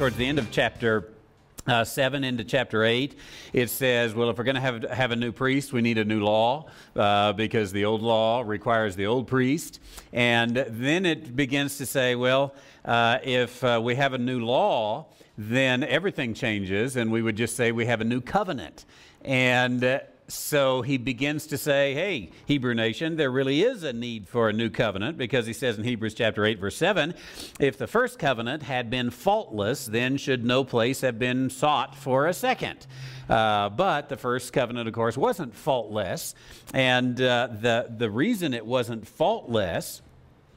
towards the end of chapter uh, 7 into chapter 8, it says, well, if we're going to have, have a new priest, we need a new law uh, because the old law requires the old priest. And then it begins to say, well, uh, if uh, we have a new law, then everything changes, and we would just say we have a new covenant. And uh, so he begins to say, hey, Hebrew nation, there really is a need for a new covenant because he says in Hebrews chapter 8, verse 7, if the first covenant had been faultless, then should no place have been sought for a second. Uh, but the first covenant, of course, wasn't faultless. And uh, the, the reason it wasn't faultless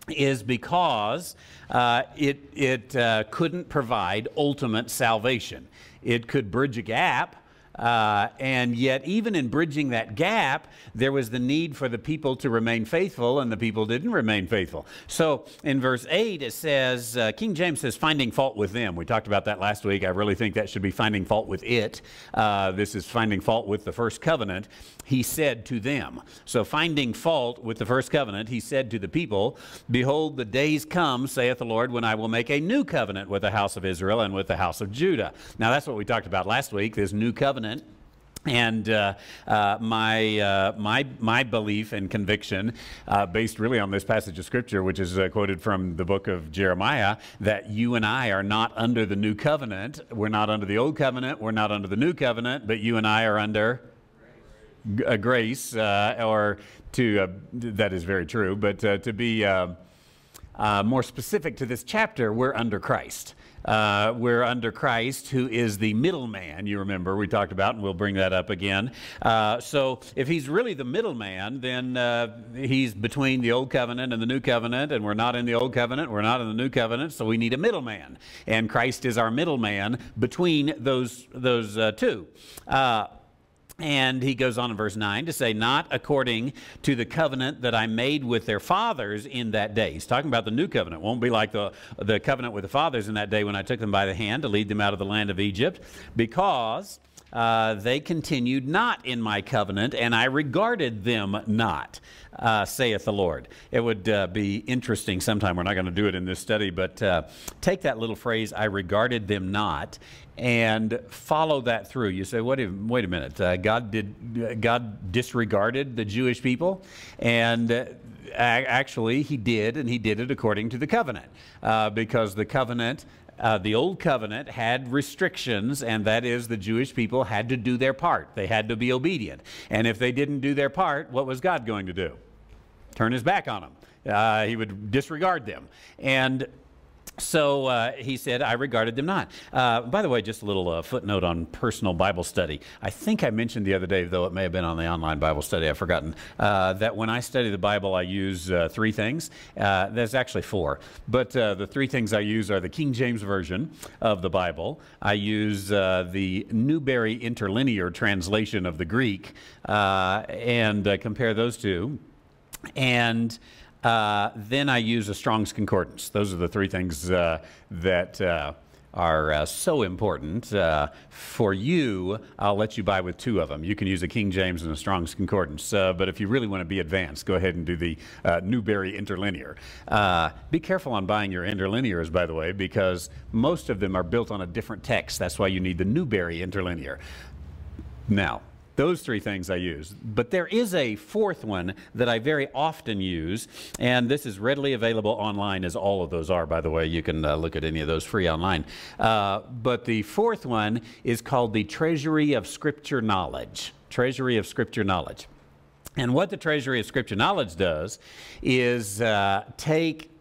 is because uh, it, it uh, couldn't provide ultimate salvation. It could bridge a gap uh, and yet, even in bridging that gap, there was the need for the people to remain faithful, and the people didn't remain faithful. So in verse 8, it says, uh, King James says, finding fault with them. We talked about that last week. I really think that should be finding fault with it. Uh, this is finding fault with the first covenant. He said to them. So finding fault with the first covenant, he said to the people, Behold, the days come, saith the Lord, when I will make a new covenant with the house of Israel and with the house of Judah. Now, that's what we talked about last week, this new covenant. And uh, uh, my, uh, my, my belief and conviction, uh, based really on this passage of Scripture, which is uh, quoted from the book of Jeremiah, that you and I are not under the new covenant. We're not under the old covenant. We're not under the new covenant, but you and I are under grace, uh, or to, that is very true, but to be more specific to this chapter, we're under Christ. Uh, we're under Christ, who is the middleman, you remember we talked about, and we'll bring that up again. Uh, so if he's really the middleman, then uh, he's between the old covenant and the new covenant, and we're not in the old covenant, we're not in the new covenant, so we need a middleman. And Christ is our middleman between those, those uh, two. And he goes on in verse 9 to say, Not according to the covenant that I made with their fathers in that day. He's talking about the new covenant. Won't be like the, the covenant with the fathers in that day when I took them by the hand to lead them out of the land of Egypt, because uh, they continued not in my covenant, and I regarded them not, uh, saith the Lord. It would uh, be interesting sometime, we're not going to do it in this study, but uh, take that little phrase, I regarded them not, and follow that through. You say, wait a, wait a minute, uh, God, did, God disregarded the Jewish people? And uh, actually, he did, and he did it according to the covenant, because the covenant uh, the old covenant had restrictions, and that is the Jewish people had to do their part. They had to be obedient. And if they didn't do their part, what was God going to do? Turn his back on them. Uh, he would disregard them. And so uh, he said, I regarded them not. Uh, by the way, just a little uh, footnote on personal Bible study. I think I mentioned the other day, though it may have been on the online Bible study, I've forgotten, uh, that when I study the Bible, I use uh, three things. Uh, there's actually four. But the three things I use are the King James Version of the Bible, I use the Newberry Interlinear translation of the Greek, and compare those two. And uh, then I use a Strong's Concordance. Those are the three things uh, that uh, are uh, so important. Uh, for you, I'll let you buy with two of them. You can use a King James and a Strong's Concordance. Uh, but if you really want to be advanced, go ahead and do the Newberry Interlinear. be careful on buying your interlinears, by the way, because most of them are built on a different text. That's why you need the Newberry Interlinear. Now, those three things I use. But there is a fourth one that I very often use, and this is readily available online, as all of those are, by the way. You can uh, look at any of those free online. Uh, but the fourth one is called the Treasury of Scripture Knowledge. Treasury of Scripture Knowledge. And what the Treasury of Scripture Knowledge does is uh, take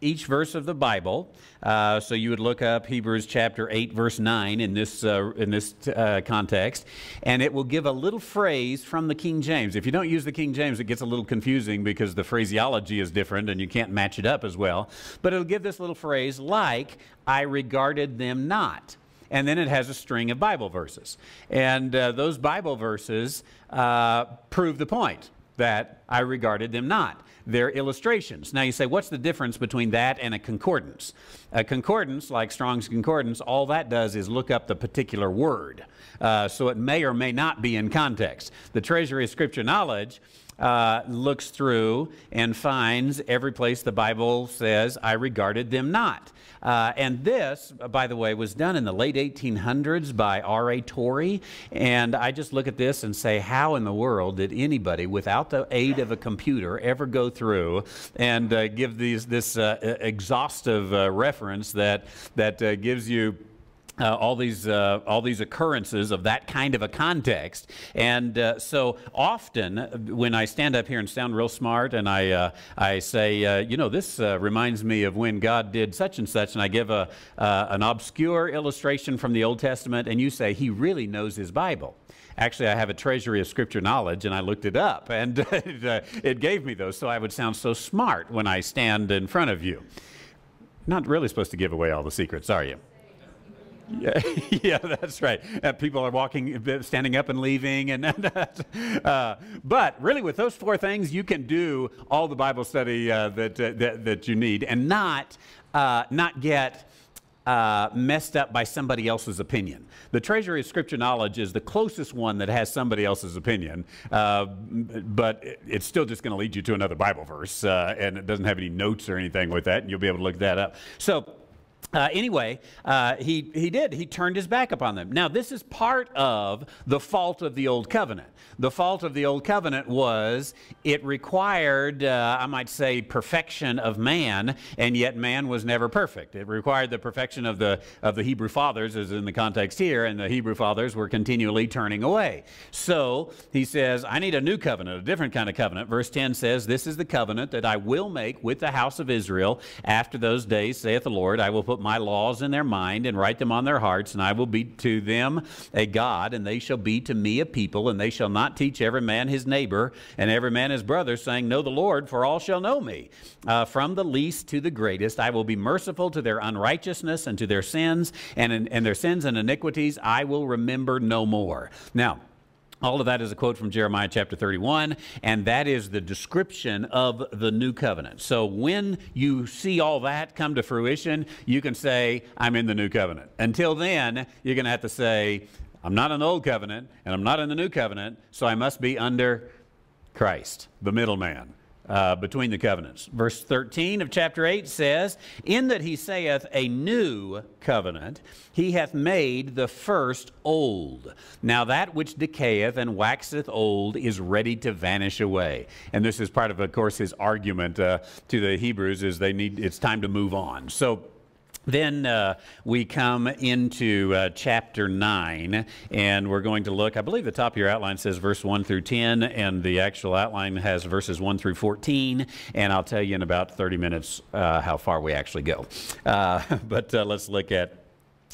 each verse of the Bible. Uh, so you would look up Hebrews chapter 8, verse 9 in this, uh, in this uh, context, and it will give a little phrase from the King James. If you don't use the King James, it gets a little confusing because the phraseology is different and you can't match it up as well. But it'll give this little phrase like, I regarded them not. And then it has a string of Bible verses. And uh, those Bible verses uh, prove the point that I regarded them not. They're illustrations. Now you say, what's the difference between that and a concordance? A concordance, like Strong's Concordance, all that does is look up the particular word. Uh, so it may or may not be in context. The treasury of Scripture knowledge uh, looks through and finds every place the Bible says, I regarded them not. Uh, and this, by the way, was done in the late 1800s by R.A. Torrey. And I just look at this and say, how in the world did anybody, without the aid of a computer, ever go through and uh, give these, this uh, exhaustive uh, reference that, that uh, gives you uh, all these uh, all these occurrences of that kind of a context, and uh, so often when I stand up here and sound real smart, and I uh, I say, uh, you know, this uh, reminds me of when God did such and such, and I give a an obscure illustration from the Old Testament, and you say he really knows his Bible. Actually, I have a treasury of scripture knowledge, and I looked it up, and it, it gave me those, so I would sound so smart when I stand in front of you. Not really supposed to give away all the secrets, are you? Yeah, yeah, that's right. Uh, people are walking, standing up and leaving, and uh, but really, with those four things, you can do all the Bible study uh, that, uh, that, that you need, and not uh, not get. Uh, messed up by somebody else's opinion. The treasury of scripture knowledge is the closest one that has somebody else's opinion, but it's still just going to lead you to another Bible verse, and it doesn't have any notes or anything with that, and you'll be able to look that up. So uh, anyway, uh, he, he did. He turned his back upon them. Now, this is part of the fault of the Old Covenant. The fault of the Old Covenant was it required, uh, I might say, perfection of man, and yet man was never perfect. It required the perfection of the, of the Hebrew fathers, as in the context here, and the Hebrew fathers were continually turning away. So he says, I need a new covenant, a different kind of covenant. Verse 10 says, This is the covenant that I will make with the house of Israel after those days, saith the Lord. I will put my laws in their mind and write them on their hearts, and I will be to them a God, and they shall be to me a people, and they shall not teach every man his neighbor and every man his brother, saying, Know the Lord, for all shall know me. Uh, from the least to the greatest, I will be merciful to their unrighteousness and to their sins, and, and their sins and iniquities I will remember no more. Now, all of that is a quote from Jeremiah chapter 31, and that is the description of the new covenant. So when you see all that come to fruition, you can say, I'm in the new covenant. Until then, you're going to have to say, I'm not in the old covenant, and I'm not in the new covenant, so I must be under Christ, the middleman uh, between the covenants. Verse 13 of chapter 8 says, In that he saith a new covenant, he hath made the first old. Now that which decayeth and waxeth old is ready to vanish away. And this is part of, of course, his argument uh, to the Hebrews is they need, it's time to move on. So then uh, we come into uh, chapter 9, and we're going to look. I believe the top of your outline says verse 1 through 10, and the actual outline has verses 1 through 14. And I'll tell you in about 30 minutes uh, how far we actually go. Uh, but uh, let's look at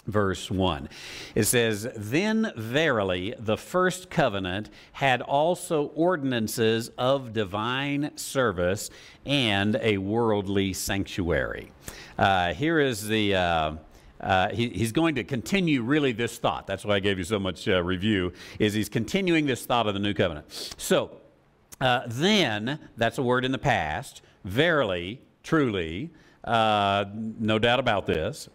verse 1. It says, Then verily the first covenant had also ordinances of divine service and a worldly sanctuary. Uh, here is the. Uh, uh, he, he's going to continue really this thought. That's why I gave you so much uh, review. Is he's continuing this thought of the new covenant. So uh, then, that's a word in the past. Verily, truly, uh, no doubt about this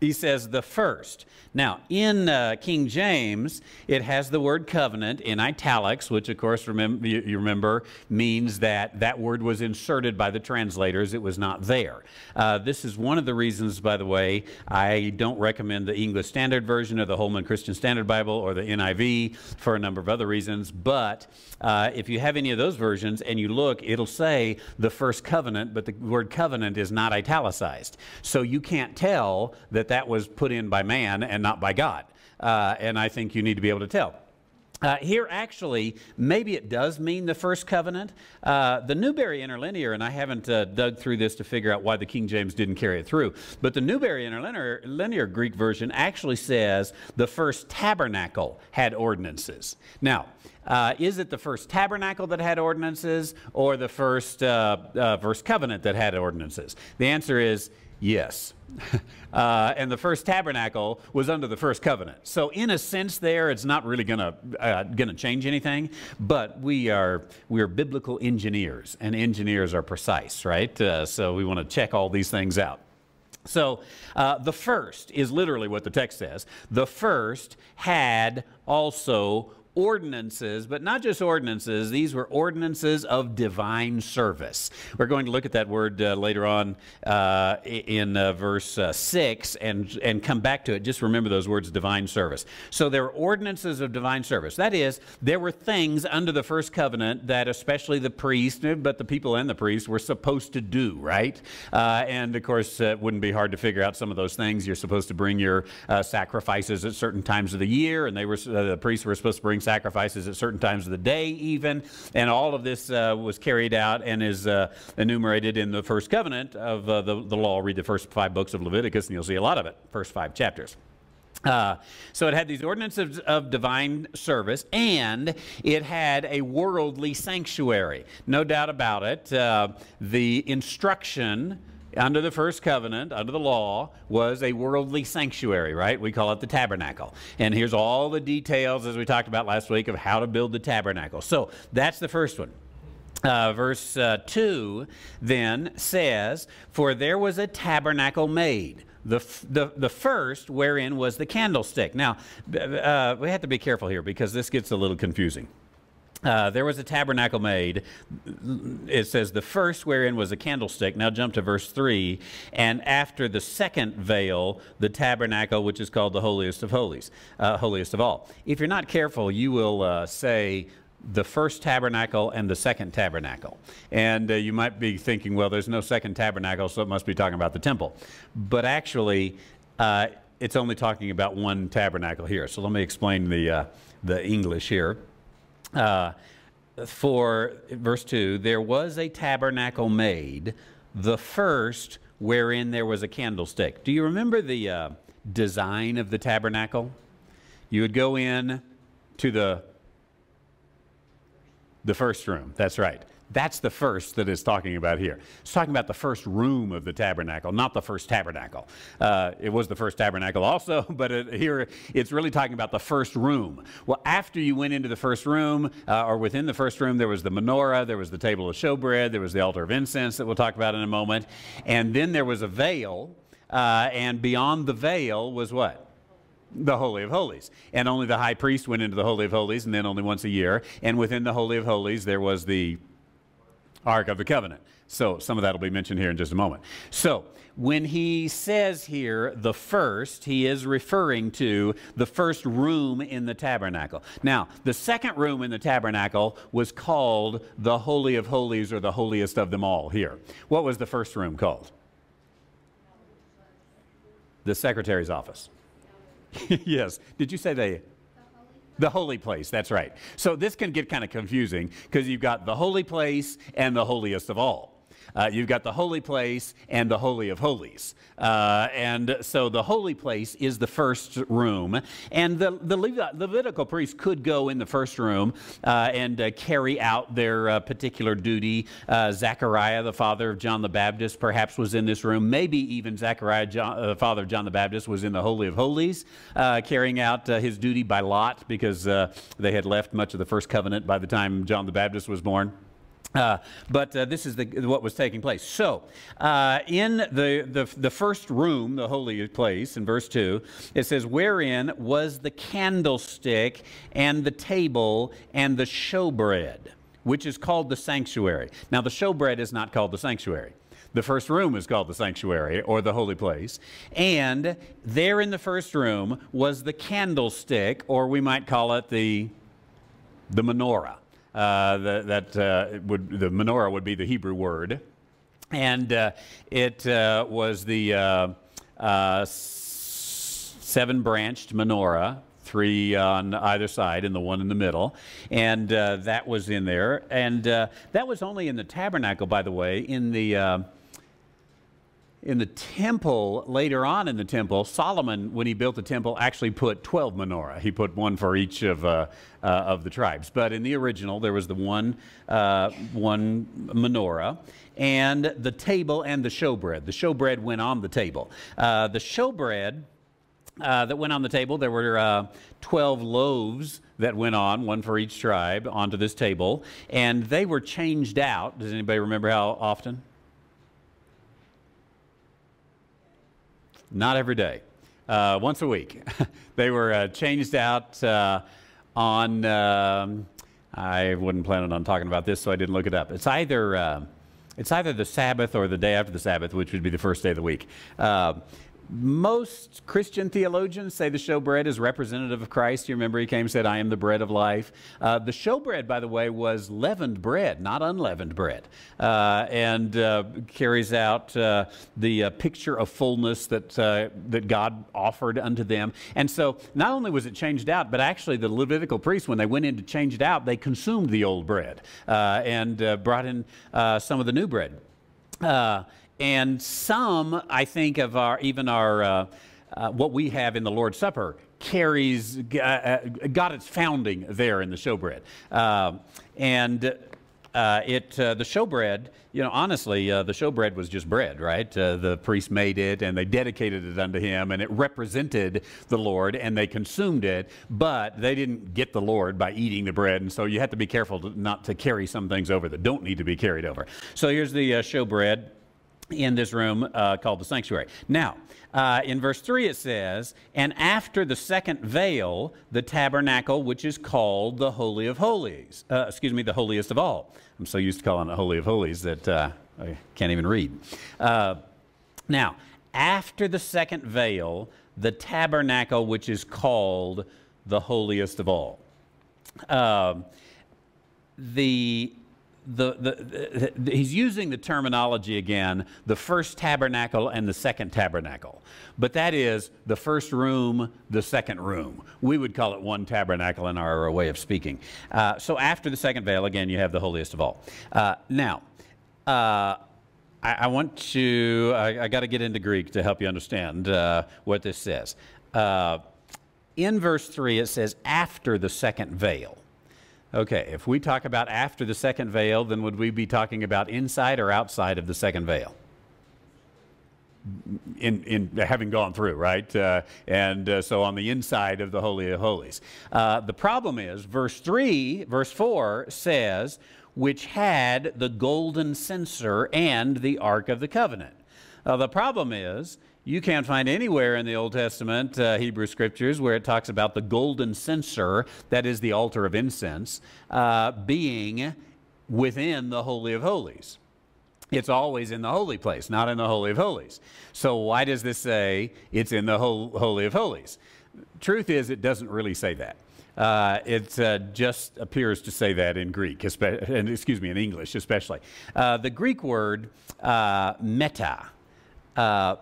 he says the first. Now, in uh, King James, it has the word covenant in italics, which, of course, remember, you remember means that that word was inserted by the translators. It was not there. Uh, this is one of the reasons, by the way, I don't recommend the English Standard Version or the Holman Christian Standard Bible or the NIV for a number of other reasons. But uh, if you have any of those versions and you look, it'll say the first covenant, but the word covenant is not italicized. So you can't tell that that was put in by man and not by God. Uh, and I think you need to be able to tell. Uh, here, actually, maybe it does mean the first covenant. Uh, the Newberry Interlinear, and I haven't uh, dug through this to figure out why the King James didn't carry it through, but the Newberry Interlinear Greek version actually says the first tabernacle had ordinances. Now, uh, is it the first tabernacle that had ordinances or the first, uh, uh, first covenant that had ordinances? The answer is Yes. Uh, and the first tabernacle was under the first covenant. So in a sense there, it's not really going to uh, gonna change anything, but we are, we are biblical engineers, and engineers are precise, right? So we want to check all these things out. So uh, the first is literally what the text says. The first had also ordinances, but not just ordinances, these were ordinances of divine service. We're going to look at that word uh, later on uh, in uh, verse uh, 6 and, and come back to it. Just remember those words, divine service. So there were ordinances of divine service. That is, there were things under the first covenant that especially the priest, but the people and the priest were supposed to do, right? Uh, and of course, it wouldn't be hard to figure out some of those things. You're supposed to bring your uh, sacrifices at certain times of the year, and they were the priests were supposed to bring sacrifices at certain times of the day, even. And all of this uh, was carried out and is uh, enumerated in the first covenant of uh, the, the law. Read the first five books of Leviticus, and you'll see a lot of it, first five chapters. Uh, so it had these ordinances of, of, divine service, and it had a worldly sanctuary. No doubt about it. Uh, the instruction under the first covenant, under the law, was a worldly sanctuary, right? We call it the tabernacle. And here's all the details, as we talked about last week, of how to build the tabernacle. So that's the first one. Uh, verse uh, 2 then says, For there was a tabernacle made. The, the, the first wherein was the candlestick. Now, uh, we have to be careful here because this gets a little confusing. Uh, there was a tabernacle made. It says, the first wherein was a candlestick. Now jump to verse 3. And after the second veil, the tabernacle, which is called the holiest of holies, uh, holiest of all. If you're not careful, you will uh, say, the first tabernacle and the second tabernacle. And uh, you might be thinking, well, there's no second tabernacle, so it must be talking about the temple. But actually, uh, it's only talking about one tabernacle here. So let me explain the, uh, the English here. Uh, for verse 2 there was a tabernacle made, the first wherein there was a candlestick. Do you remember the uh, design of the tabernacle? You would go in to the the first room. That's right. That's the first that it's talking about here. It's talking about the first room of the tabernacle, not the first tabernacle. Uh, it was the first tabernacle also, but it, here it's really talking about the first room. Well, after you went into the first room, uh, or within the first room, there was the menorah, there was the table of showbread, there was the altar of incense that we'll talk about in a moment, and then there was a veil, uh, and beyond the veil was what? the Holy of Holies. And only the high priest went into the Holy of Holies, and then only once a year. And within the Holy of Holies, there was the Ark of the Covenant. So some of that will be mentioned here in just a moment. So when he says here the first, he is referring to the first room in the tabernacle. Now, the second room in the tabernacle was called the Holy of Holies or the holiest of them all here. What was the first room called? The secretary's office. yes. Did you say the the holy place, that's right. So this can get kind of confusing because you've got the holy place and the holiest of all. Uh, you've got the holy place and the holy of holies. Uh, and so the holy place is the first room. And the, the Levitical priests could go in the first room uh, and uh, carry out their uh, particular duty. Uh, Zechariah, the father of John the Baptist, perhaps was in this room. Maybe even Zechariah, John, the father of John the Baptist, was in the Holy of Holies, carrying out his duty by lot because they had left much of the first covenant by the time John the Baptist was born. Uh, but uh, this is the, what was taking place. So, uh, in the, the, the first room, the holy place, in verse 2, it says, Wherein was the candlestick and the table and the showbread, which is called the sanctuary. Now, the showbread is not called the sanctuary. The first room is called the sanctuary or the holy place. And there in the first room was the candlestick, or we might call it the, the menorah. Uh, the, that uh, would the menorah would be the Hebrew word, and uh, it uh, was the uh, uh, seven-branched menorah, three on either side and the one in the middle, and that was in there, and that was only in the tabernacle, by the way, in the in the temple, later on in the temple, Solomon, when he built the temple, actually put 12 menorah. He put one for each of, uh, uh, of the tribes. But in the original, there was the one, uh, one menorah and the table and the showbread. The showbread went on the table. Uh, the showbread uh, that went on the table, there were uh, 12 loaves that went on, one for each tribe, onto this table, and they were changed out. Does anybody remember how often? Not every day. Uh, once a week. they were uh, changed out uh, on, um, I wasn't planning on talking about this, so I didn't look it up. It's either, uh, it's either the Sabbath or the day after the Sabbath, which would be the first day of the week. Uh, most Christian theologians say the showbread is representative of Christ. You remember he came and said, I am the bread of life. Uh, the showbread, by the way, was leavened bread, not unleavened bread, uh, and uh, carries out uh, the uh, picture of fullness that, uh, that God offered unto them. And so not only was it changed out, but actually the Levitical priests, when they went in to change it out, they consumed the old bread and brought in some of the new bread. And some, I think, of our, even our, uh, uh, what we have in the Lord's Supper carries, uh, uh got its founding there in the showbread. Uh, and uh, it, the showbread, you know, honestly, the showbread was just bread, right? the priest made it and they dedicated it unto him and it represented the Lord and they consumed it, but they didn't get the Lord by eating the bread. And so you have to be careful to, not to carry some things over that don't need to be carried over. So here's the showbread in this room uh, called the sanctuary. Now, uh, in verse 3 it says, And after the second veil, the tabernacle, which is called the Holy of Holies, uh, excuse me, the holiest of all. I'm so used to calling it Holy of Holies that uh, I can't even read. Uh, now, after the second veil, the tabernacle, which is called the holiest of all. Uh, the the, the, the, he's using the terminology again, the first tabernacle and the second tabernacle. But that is the first room, the second room. We would call it one tabernacle in our way of speaking. Uh, so after the second veil, again, you have the holiest of all. Uh, now, uh, I, want to, I, I got to get into Greek to help you understand uh, what this says. Uh, in verse 3, it says, after the second veil. Okay, if we talk about after the second veil, then would we be talking about inside or outside of the second veil? In, in having gone through, right? Uh, and uh, so on the inside of the Holy of Holies. Uh, the problem is, verse 3, verse 4 says, which had the golden censer and the Ark of the Covenant. the problem is, you can't find anywhere in the Old Testament, uh, Hebrew scriptures, where it talks about the golden censer, that is the altar of incense, uh, being within the Holy of Holies. It's always in the holy place, not in the Holy of Holies. So, why does this say it's in the Holy of Holies? Truth is, it doesn't really say that. Uh, it uh, just appears to say that in Greek, and excuse me, in English especially. Uh, the Greek word uh, meta uh,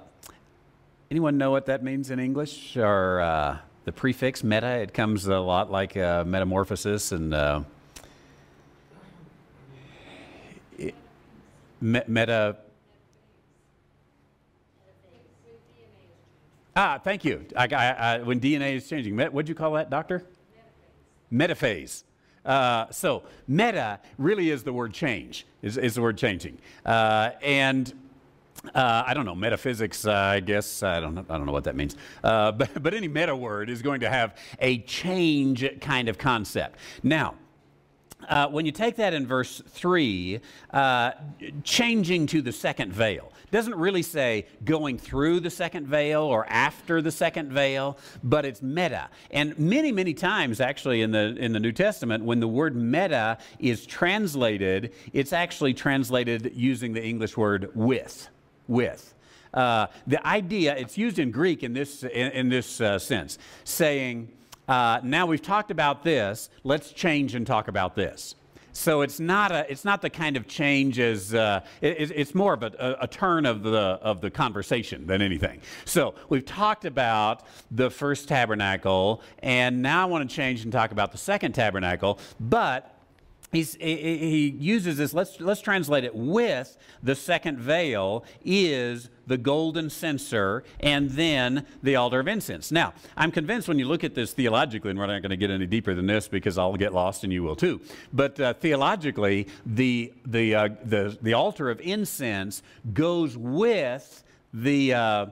Anyone know what that means in English? Or uh, the prefix meta? It comes a lot like uh, metamorphosis and uh, meta. Ah, thank you. I, I, I, when DNA is changing, what would you call that, doctor? Metaphase. Uh, so meta really is the word change, is, is the word changing. Uh, and uh, I don't know, metaphysics, uh, I guess. I don't, know, I don't know what that means. Uh, but, but any meta word is going to have a change kind of concept. Now, uh, when you take that in verse 3, uh, changing to the second veil, doesn't really say going through the second veil or after the second veil, but it's meta. And many, many times, actually, in the, in the New Testament, when the word meta is translated, it's actually translated using the English word with with. Uh, the idea, it's used in Greek in this, in, in this uh, sense, saying, uh, now we've talked about this, let's change and talk about this. So it's not, a, it's not the kind of change as, uh, it, it's more of a, a, turn of the, of the conversation than anything. So we've talked about the first tabernacle, and now I want to change and talk about the second tabernacle, but He's, he uses this, let's, let's translate it with the second veil is the golden censer and then the altar of incense. Now, I'm convinced when you look at this theologically, and we're not going to get any deeper than this because I'll get lost and you will too, but uh, theologically, the, the, uh, the, the altar of incense goes with the, uh,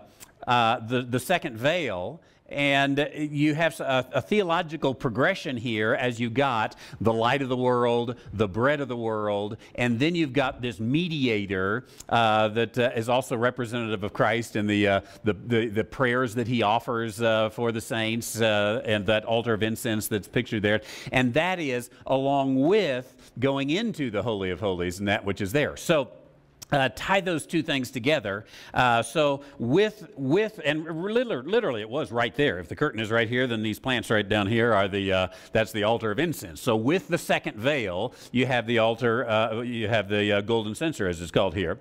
uh the, the second veil and you have a, a, theological progression here as you got the light of the world, the bread of the world, and then you've got this mediator uh, that uh, is also representative of Christ and the, uh, the, the, the, prayers that he offers uh, for the saints uh, and that altar of incense that's pictured there. And that is along with going into the Holy of Holies and that which is there. So, uh, tie those two things together. Uh, so with with and literally, literally, it was right there. If the curtain is right here, then these plants right down here are the uh, that's the altar of incense. So with the second veil, you have the altar. Uh, you have the uh, golden censer, as it's called here.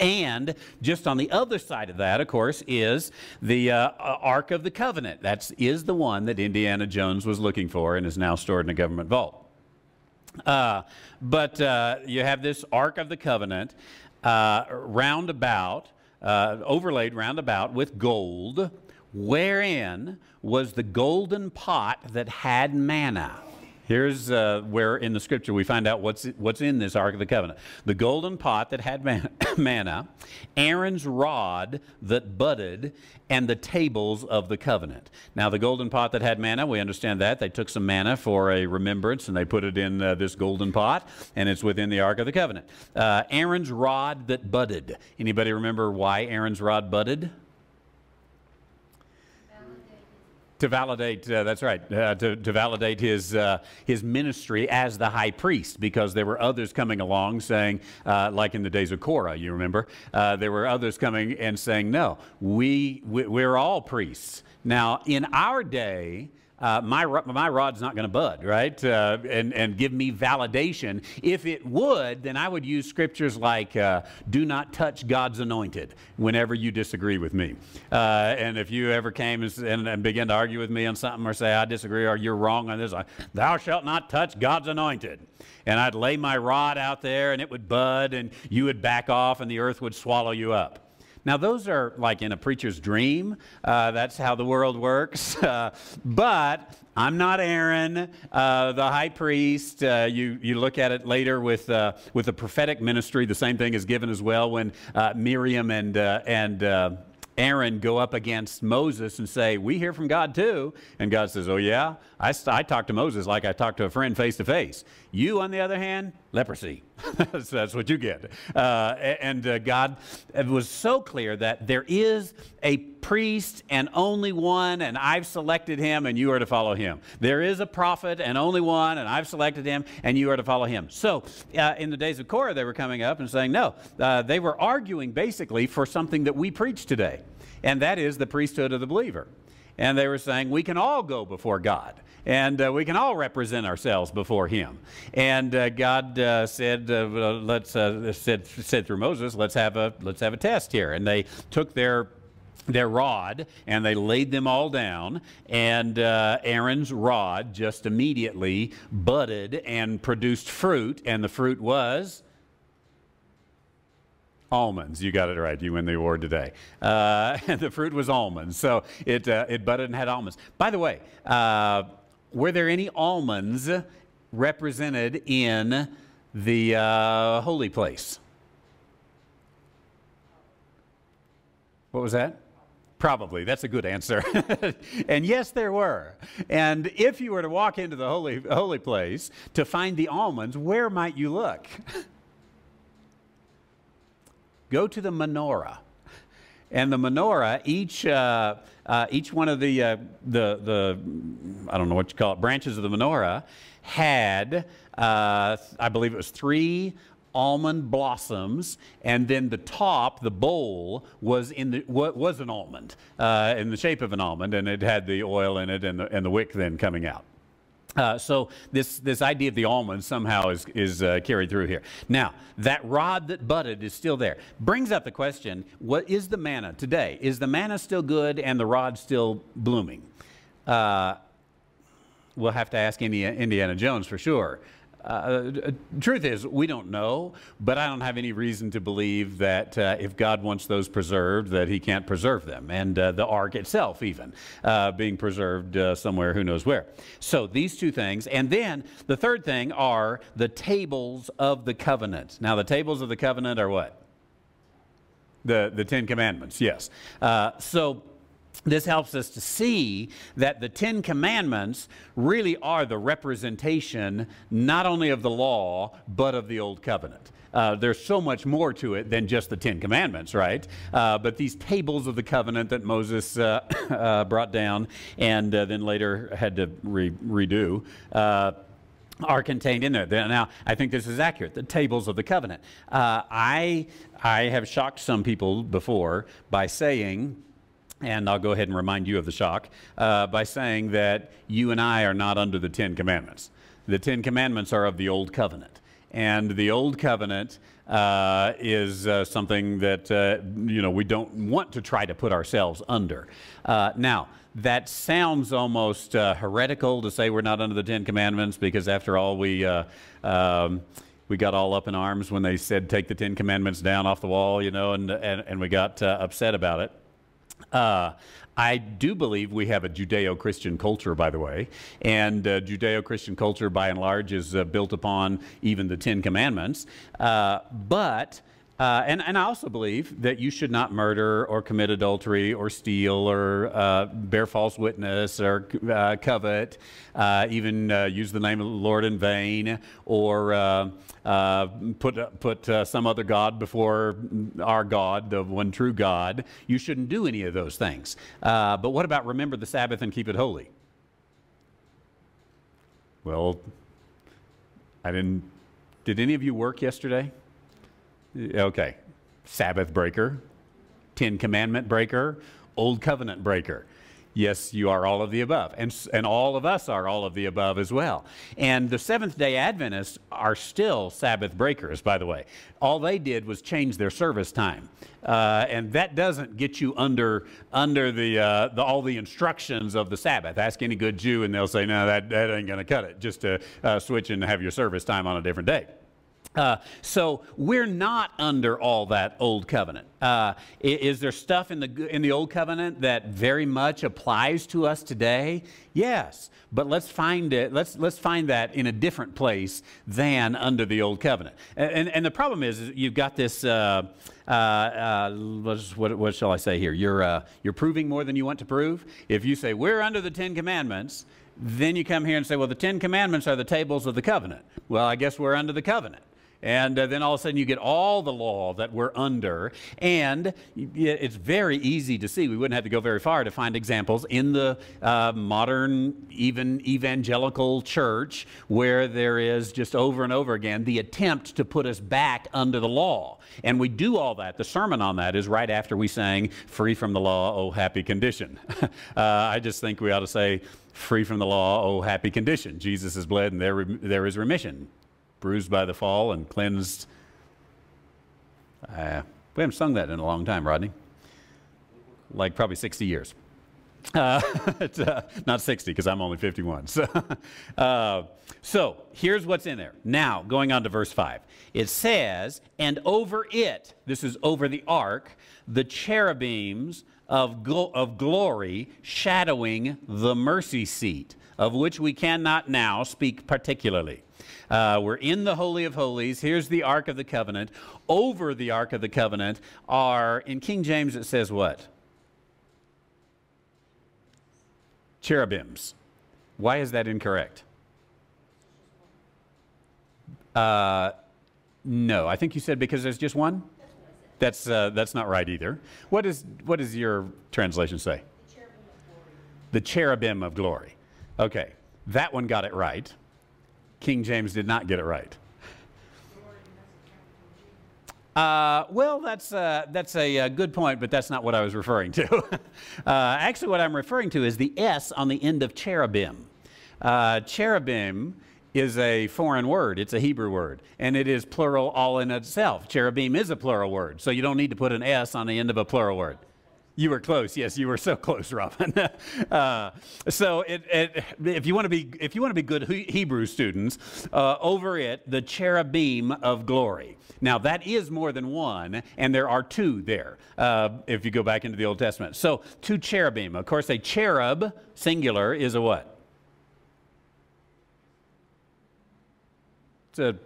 And just on the other side of that, of course, is the uh, Ark of the Covenant. That is the one that Indiana Jones was looking for and is now stored in a government vault. Uh, but uh, you have this Ark of the Covenant uh, roundabout, uh, overlaid roundabout with gold, wherein was the golden pot that had manna. Here's uh, where in the scripture we find out what's, what's in this Ark of the Covenant. The golden pot that had manna, Aaron's rod that budded, and the tables of the covenant. Now, the golden pot that had manna, we understand that. They took some manna for a remembrance and they put it in uh, this golden pot, and it's within the Ark of the Covenant. Uh, Aaron's rod that budded. Anybody remember why Aaron's rod budded? To validate uh, that's right uh, to, to validate his uh, his ministry as the high priest because there were others coming along saying uh, like in the days of Korah you remember? Uh, there were others coming and saying no we, we we're all priests. Now in our day uh, my, my rod's not going to bud, right? Uh, and, and give me validation. If it would, then I would use scriptures like, uh, do not touch God's anointed whenever you disagree with me. Uh, and if you ever came and, and, began to argue with me on something or say, I disagree or you're wrong on this, I, thou shalt not touch God's anointed. And I'd lay my rod out there and it would bud and you would back off and the earth would swallow you up. Now, those are like in a preacher's dream. Uh, that's how the world works. Uh, but I'm not Aaron, uh, the high priest. Uh, you, you look at it later with, uh, with the prophetic ministry. The same thing is given as well when uh, Miriam and, and Aaron go up against Moses and say, We hear from God too. And God says, Oh, yeah? I, I talk to Moses like I talk to a friend face to face. You, on the other hand, leprosy. so that's what you get. Uh, and uh, God was so clear that there is a priest and only one, and I've selected him, and you are to follow him. There is a prophet and only one, and I've selected him, and you are to follow him. So uh, in the days of Korah, they were coming up and saying, No, uh, they were arguing basically for something that we preach today, and that is the priesthood of the believer. And they were saying, We can all go before God and uh, we can all represent ourselves before Him. And uh, God uh, said, uh, "Let's," uh, said said through Moses, "Let's have a let's have a test here." And they took their their rod and they laid them all down and uh, aaron's rod just immediately budded and produced fruit and the fruit was almonds. You got it right. You win the award today. Uh, and the fruit was almonds. So it, uh, it budded and had almonds. By the way, uh, were there any almonds represented in the uh, holy place? What was that? Probably. That's a good answer. and yes, there were. And if you were to walk into the holy, holy place to find the almonds, where might you look? Go to the menorah. And the menorah, each, uh, uh, each one of the, uh, the, the, I don't know what you call it, branches of the menorah had, uh, I believe it was three almond blossoms, and then the top, the bowl, was in the was an almond uh, in the shape of an almond, and it had the oil in it and the, and the wick then coming out. Uh, so this, this idea of the almond somehow is, is uh, carried through here. Now, that rod that budded is still there. Brings up the question, what is the manna today? Is the manna still good and the rod still blooming? Uh, we'll have to ask Indiana Jones for sure. Uh, uh, truth is, we don't know, but I don't have any reason to believe that uh, if God wants those preserved, that He can't preserve them. And uh, the ark itself, even uh, being preserved uh, somewhere, who knows where. So these two things. And then the third thing are the tables of the covenant. Now, the tables of the covenant are what? The, the Ten Commandments, yes. so this helps us to see that the Ten Commandments really are the representation not only of the law, but of the Old Covenant. Uh, there's so much more to it than just the Ten Commandments, right? Uh, but these tables of the covenant that Moses uh, uh brought down and uh, then later had to re- redo uh, are contained in there. Now, I think this is accurate. The tables of the covenant. I I have shocked some people before by saying and I'll go ahead and remind you of the shock uh, by saying that you and I are not under the Ten Commandments. The Ten Commandments are of the Old Covenant. And the Old Covenant uh, is uh, something that, uh, you know, we don't want to try to put ourselves under. Uh, now, that sounds almost uh, heretical to say we're not under the Ten Commandments because, after all, we. Um, we got all up in arms when they said take the Ten Commandments down off the wall, you know, and, and, and we got upset about it. Uh, I do believe we have a Judeo Christian culture, by the way, and uh, Judeo Christian culture, by and large, is uh, built upon even the Ten Commandments. Uh, but uh, and, and I also believe that you should not murder or commit adultery or steal or uh, bear false witness or uh, covet, uh, even uh, use the name of the Lord in vain or uh, put, put some other God before our God, the one true God. You shouldn't do any of those things. but what about remember the Sabbath and keep it holy? Well, I didn't. Did any of you work yesterday? Okay. Sabbath breaker, Ten Commandment breaker, Old Covenant breaker. Yes, you are all of the above. And, and all of us are all of the above as well. And the Seventh day Adventists are still Sabbath breakers, by the way. All they did was change their service time. Uh, and that doesn't get you under, under the, uh, the, all the instructions of the Sabbath. Ask any good Jew, and they'll say, no, that, that ain't going to cut it, just to uh, switch and have your service time on a different day. Uh, so we're not under all that old covenant. Uh, is there stuff in the in the old covenant that very much applies to us today? Yes, but let's find it. Let's let's find that in a different place than under the old covenant. And and, and the problem is, is, you've got this. Uh, uh, uh what, what, shall I say here? You're uh, you're proving more than you want to prove. If you say we're under the Ten Commandments, then you come here and say, well, the Ten Commandments are the tables of the covenant. Well, I guess we're under the covenant. And uh, then all of a sudden you get all the law that we're under. And it's very easy to see. We wouldn't have to go very far to find examples in the uh, modern, even evangelical church where there is just over and over again the attempt to put us back under the law. And we do all that. The sermon on that is right after we sang, Free from the Law, Oh Happy Condition. uh, I just think we ought to say, Free from the law, oh happy condition. Jesus has bled and there, there is remission bruised by the fall and cleansed. Uh, we haven't sung that in a long time, Rodney. Like probably 60 years. Uh, uh, not 60 because I'm only 51. So, uh, so here's what's in there. Now, going on to verse 5. It says, And over it, this is over the ark, the cherubims of, gl- of glory shadowing the mercy seat, of which we cannot now speak particularly. Uh, we're in the Holy of Holies. Here's the Ark of the Covenant. Over the Ark of the Covenant are, in King James, it says what? Cherubims. Why is that incorrect? Uh, no, I think you said because there's just one. That's uh, that's not right either. What is what does your translation say? The cherubim, the cherubim of glory. Okay, that one got it right. King James did not get it right. Uh, well, that's, uh, that's a, uh, good point, but that's not what I was referring to. uh, actually, what I'm referring to is the S on the end of cherubim. Uh, cherubim is a foreign word, it's a Hebrew word, and it is plural all in itself. Cherubim is a plural word, so you don't need to put an S on the end of a plural word. You were close. Yes, you were so close, Robin. uh, so, it, it, if you want to be if you want to be good Hebrew students, uh, over it the cherubim of glory. Now that is more than one, and there are two there. Uh, if you go back into the Old Testament, so two cherubim. Of course, a cherub singular is a what? It's a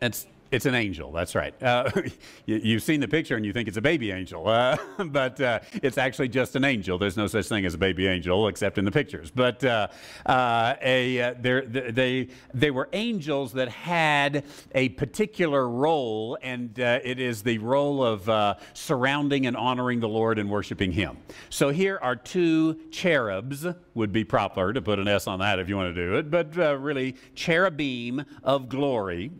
it's It's an angel, that's right. Uh, you, have seen the picture and you think it's a baby angel, uh, but uh, it's actually just an angel. There's no such thing as a baby angel except in the pictures. But uh, uh, a, uh, they, they were angels that had a particular role, and it is the role of surrounding and honoring the Lord and worshiping Him. So here are two cherubs, would be proper to put an S on that if you want to do it, but really cherubim of glory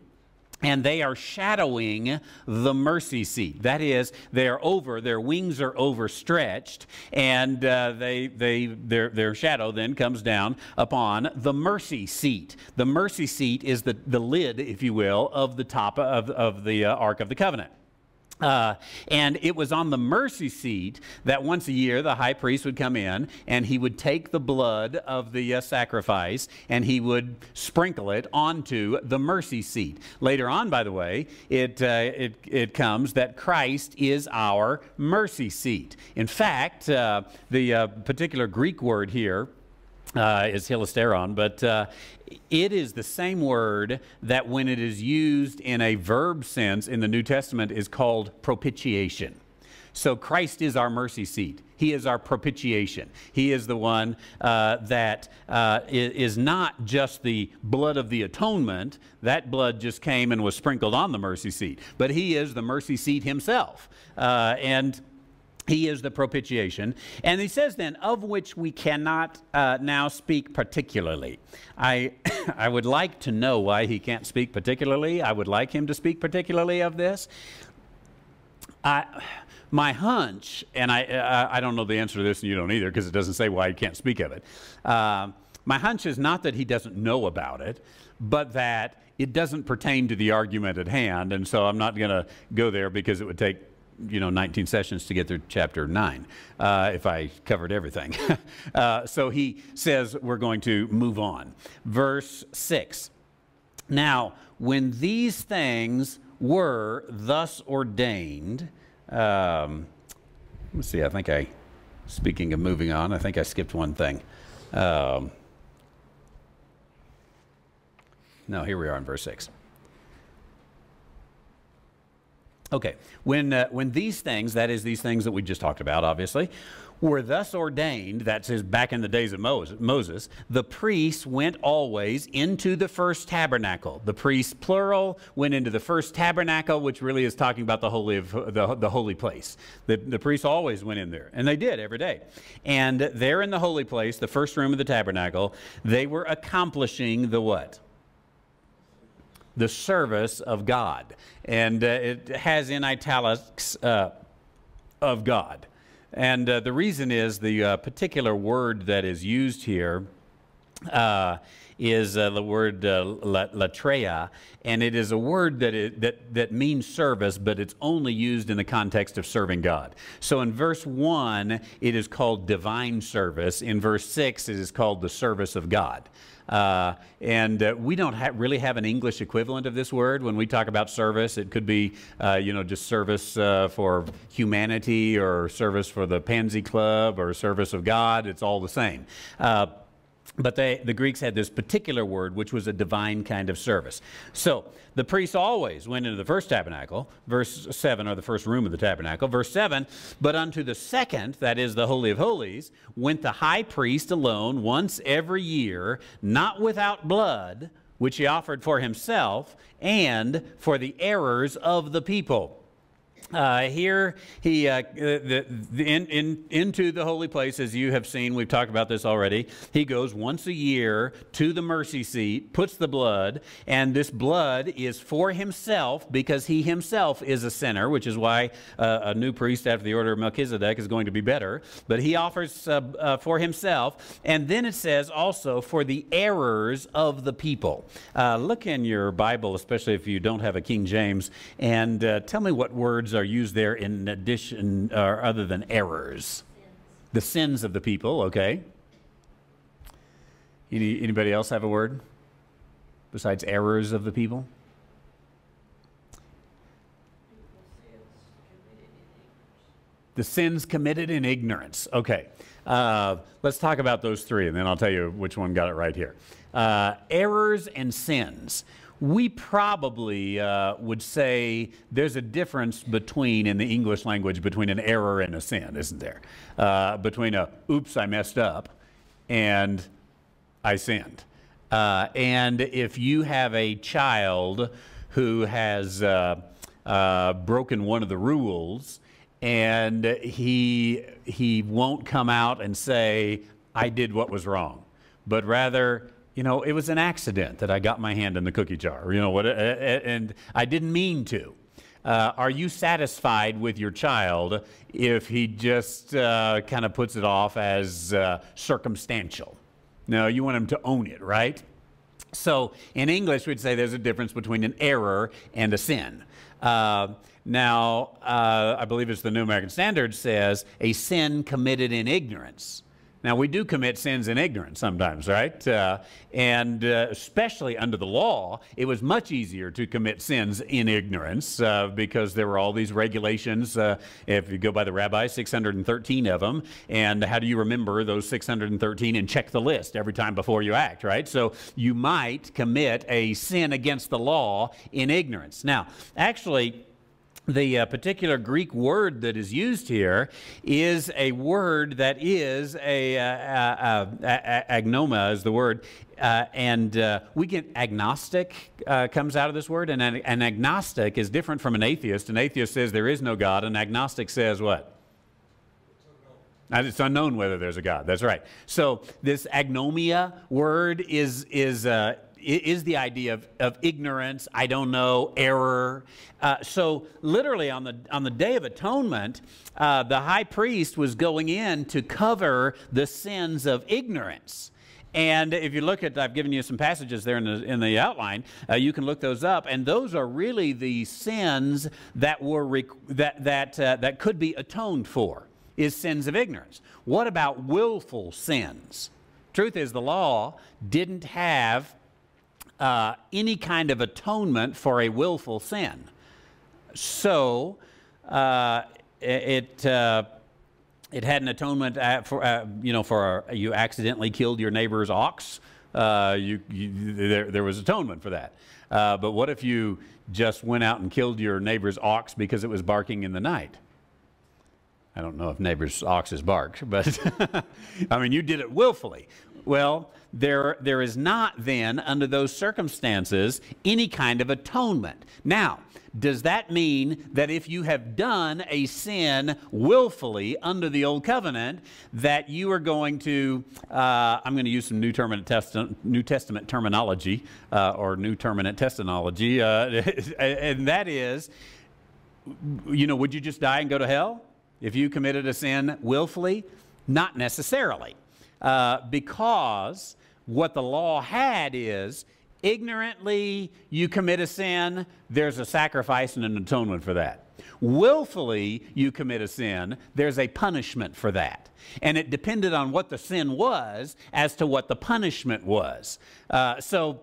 and they are shadowing the mercy seat. That is, they are over, their wings are overstretched, and uh, they, they, their, their shadow then comes down upon the mercy seat. The mercy seat is the, the lid, if you will, of the top of, of the uh, Ark of the Covenant. Uh, and it was on the mercy seat that once a year the high priest would come in and he would take the blood of the uh, sacrifice and he would sprinkle it onto the mercy seat. Later on, by the way, it, uh, it, it comes that Christ is our mercy seat. In fact, uh, the uh, particular Greek word here uh, is hilasterion, but uh, it is the same word that when it is used in a verb sense in the New Testament is called propitiation. So Christ is our mercy seat. He is our propitiation. He is the one uh, that uh, is not just the blood of the atonement. That blood just came and was sprinkled on the mercy seat. But He is the mercy seat Himself. Uh, and he is the propitiation. And he says then, of which we cannot uh, now speak particularly. I, I would like to know why he can't speak particularly. I would like him to speak particularly of this. I, my hunch, and I, I, I don't know the answer to this, and you don't either, because it doesn't say why he can't speak of it. Uh, my hunch is not that he doesn't know about it, but that it doesn't pertain to the argument at hand. And so I'm not going to go there because it would take you know 19 sessions to get through chapter 9 uh, if i covered everything. Uh, so he says we're going to move on. Verse 6 now when these things were thus ordained um, let's see i think i speaking of moving on i think i skipped one thing. Um, no here we are in verse 6 Okay, when, uh, when these things, that is, these things that we just talked about, obviously, were thus ordained, that says back in the days of Moses, the priests went always into the first tabernacle. The priests, plural, went into the first tabernacle, which really is talking about the holy, of, the, the holy place. The, the priests always went in there, and they did every day. And there in the holy place, the first room of the tabernacle, they were accomplishing the what? The service of God. And uh, it has in italics uh, of God. And uh, the reason is the uh, particular word that is used here uh, is uh, the word uh, latreia, and it is a word that, it, that, that means service, but it's only used in the context of serving God. So in verse 1, it is called divine service. In verse 6, it is called the service of God. Uh, and uh, we don't ha- really have an English equivalent of this word when we talk about service. It could be, uh, you know, just service uh, for humanity or service for the Pansy Club or service of God. It's all the same. But they, the Greeks had this particular word, which was a divine kind of service. So the priests always went into the first tabernacle, verse 7, or the first room of the tabernacle. Verse 7 But unto the second, that is the Holy of Holies, went the high priest alone once every year, not without blood, which he offered for himself and for the errors of the people. Uh, here he uh, the, the, in, in, into the holy place as you have seen we've talked about this already. He goes once a year to the mercy seat puts the blood and this blood is for himself because he himself is a sinner which is why uh, a new priest after the order of melchizedek is going to be better. But he offers uh, uh, for himself and then it says also for the errors of the people. Uh, look in your bible especially if you don't have a king james and tell me what words are are used there in addition or other than errors. The sins of the people, okay. Any, anybody else have a word besides errors of the people? The sins committed in ignorance. Okay. Uh, let's talk about those three, and then I'll tell you which one got it right here. Uh, errors and sins. We probably uh, would say there's a difference between, in the English language, between an error and a sin, isn't there? Uh, between a, oops, I messed up, and I sinned. Uh, and if you have a child who has uh, uh, broken one of the rules, and he, he won't come out and say, I did what was wrong, but rather, you know, it was an accident that I got my hand in the cookie jar, you know, what, and I didn't mean to. Uh, are you satisfied with your child if he just uh, kind of puts it off as uh, circumstantial? No, you want him to own it, right? So in English, we'd say there's a difference between an error and a sin. Uh, now, uh, I believe it's the New American Standard says a sin committed in ignorance. Now, we do commit sins in ignorance sometimes, right? Uh, and uh, especially under the law, it was much easier to commit sins in ignorance uh, because there were all these regulations. Uh, if you go by the rabbi, 613 of them. And how do you remember those 613 and check the list every time before you act, right? So you might commit a sin against the law in ignorance. Now, actually, the uh, particular Greek word that is used here is a word that is a, uh, uh, uh agnoma is the word, uh, and uh, we get agnostic comes out of this word, and an, an, agnostic is different from an atheist. An atheist says there is no God, an agnostic says what? It's unknown whether there's a God. That's right. So this agnomia word is is is the idea of, of ignorance, I don't know, error. Uh, so, literally, on the, on the Day of Atonement, uh, the high priest was going in to cover the sins of ignorance. And if you look at, I've given you some passages there in the, in the outline, uh, you can look those up, and those are really the sins that, were that, that, uh, that could be atoned for, is sins of ignorance. What about willful sins? Truth is, the law didn't have uh, any kind of atonement for a willful sin. So uh, it uh, it had an atonement for uh, you know for a, you accidentally killed your neighbor's ox. Uh, you, you, there, there was atonement for that. Uh, but what if you just went out and killed your neighbor's ox because it was barking in the night? I don't know if neighbor's oxes bark, but I mean, you did it willfully. Well, there, there is not then, under those circumstances, any kind of atonement. Now, does that mean that if you have done a sin willfully under the old covenant, that you are going to, uh, I'm going to use some New Testament, New Testament terminology uh, or New Testament testimony, uh, and that is, you know, would you just die and go to hell if you committed a sin willfully? Not necessarily. Uh, because what the law had is ignorantly you commit a sin, there's a sacrifice and an atonement for that. Willfully you commit a sin, there's a punishment for that. And it depended on what the sin was as to what the punishment was. Uh, so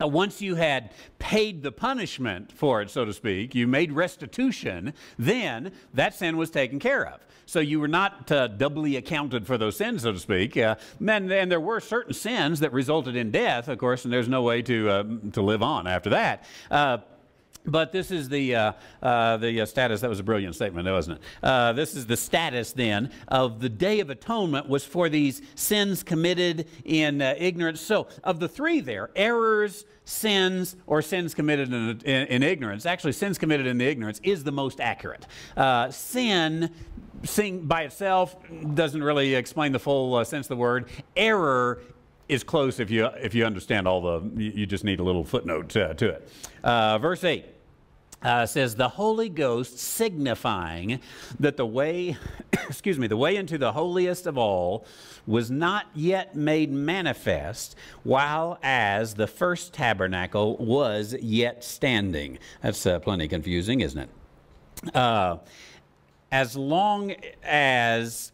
once you had paid the punishment for it, so to speak, you made restitution, then that sin was taken care of. So you were not uh, doubly accounted for those sins, so to speak. Uh, and, and, there were certain sins that resulted in death, of course, and there's no way to, uh, to live on after that. But this is the, uh, uh, the uh, status. That was a brilliant statement, wasn't it? Uh, this is the status then of the Day of Atonement was for these sins committed in uh, ignorance. So, of the three there, errors, sins, or sins committed in, in, in ignorance, actually, sins committed in the ignorance is the most accurate. Uh, sin sin by itself doesn't really explain the full sense of the word. Error is close if you if you understand all the you just need a little footnote to, it. Verse eight uh, says the Holy Ghost signifying that the way, excuse me, the way into the holiest of all was not yet made manifest, while as the first tabernacle was yet standing. That's uh, plenty confusing, isn't it? Uh, as long as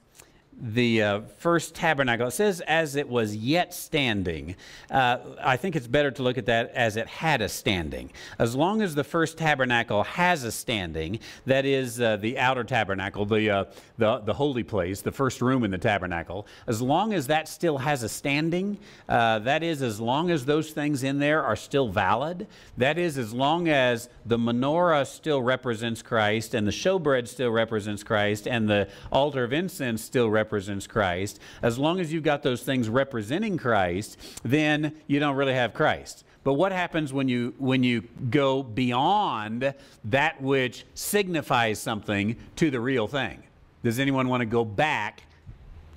the uh, first tabernacle, it says as it was yet standing. Uh, I think it's better to look at that as it had a standing. As long as the first tabernacle has a standing, that is uh, the outer tabernacle, the, uh, the, the holy place, the first room in the tabernacle, as long as that still has a standing, uh, that is, as long as those things in there are still valid, that is, as long as the menorah still represents Christ and the showbread still represents Christ and the altar of incense still represents represents Christ, as long as you've got those things representing Christ, then you don't really have Christ. But what happens when you when you go beyond that which signifies something to the real thing? Does anyone want to go back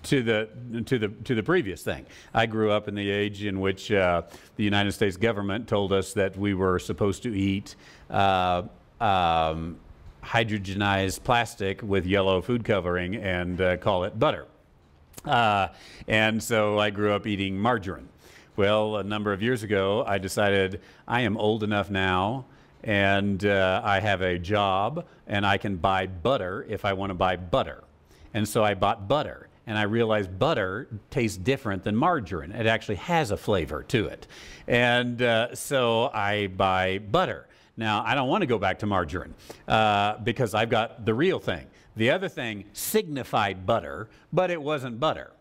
to the to the to the previous thing. I grew up in the age in which uh, the United States government told us that we were supposed to eat uh, um, hydrogenized plastic with yellow food covering and uh, call it butter. Uh, and so I grew up eating margarine. Well, a number of years ago, I decided I am old enough now and uh, I have a job and I can buy butter if I want to buy butter. And so I bought butter and I realized butter tastes different than margarine. It actually has a flavor to it. And uh, so I buy butter. Now, I don't want to go back to margarine uh, because I've got the real thing. The other thing signified butter, but it wasn't butter.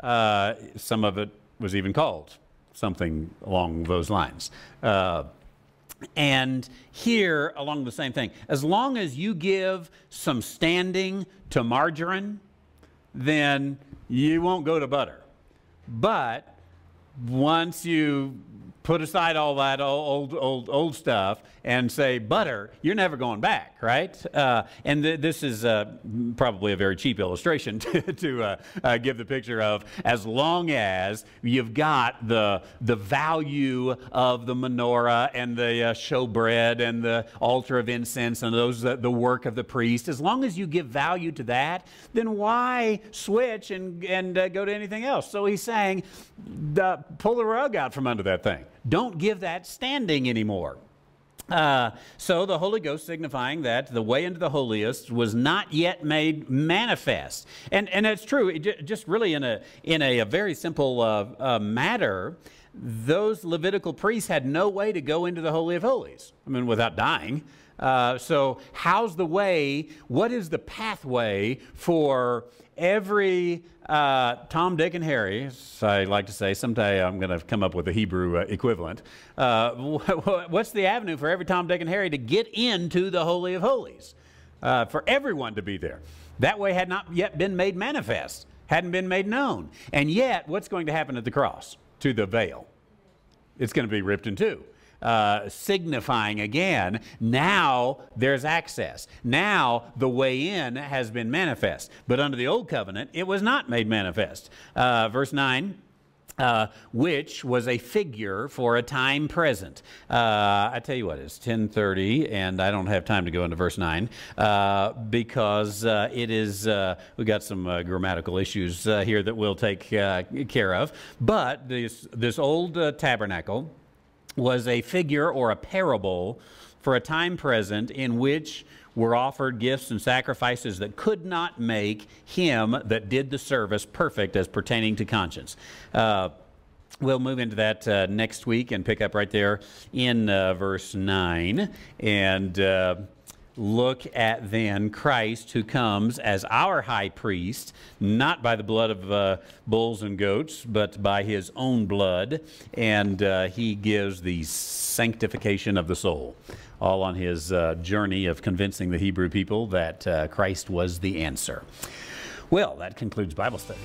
Uh, some of it was even called something along those lines. Uh, and here, along the same thing, as long as you give some standing to margarine, then you won't go to butter. But once you put aside all that old, old, old stuff and say butter, you're never going back, right? Uh, and th- this is uh, probably a very cheap illustration to, to uh, uh, give the picture of as long as you've got the, the value of the menorah and the uh, showbread and the altar of incense and those uh, the work of the priest, as long as you give value to that, then why switch and, and go to anything else? So he's saying, pull the rug out from under that thing. Don't give that standing anymore. Uh, so the Holy Ghost signifying that the way into the holiest was not yet made manifest, and and it's true. It just really in a in a, a very simple uh, uh, matter, those Levitical priests had no way to go into the Holy of Holies. I mean, without dying. Uh, so, how's the way? What is the pathway for every uh, Tom, Dick, and Harry, as I like to say, someday I'm going to come up with a Hebrew uh, equivalent. Uh, what's the avenue for every Tom, Dick, and Harry to get into the Holy of Holies? Uh, for everyone to be there. That way had not yet been made manifest, hadn't been made known. And yet, what's going to happen at the cross to the veil? It's going to be ripped in two uh, signifying again, now there's access. Now the way in has been manifest. But under the old covenant, it was not made manifest. Uh, verse 9. Uh, which was a figure for a time present. Uh, I tell you what, it's 10:30, and I don't have time to go into verse 9 uh, because uh, it is. Uh, we got some uh, grammatical issues here that we'll take care of. But this this old tabernacle was a figure or a parable for a time present in which were offered gifts and sacrifices that could not make him that did the service perfect as pertaining to conscience. Uh, we'll move into that uh, next week and pick up right there in uh, verse 9. And uh, look at then Christ who comes as our high priest, not by the blood of uh, bulls and goats, but by his own blood. And uh, he gives the sanctification of the soul, all on his uh, journey of convincing the Hebrew people that uh, Christ was the answer. Well, that concludes Bible study.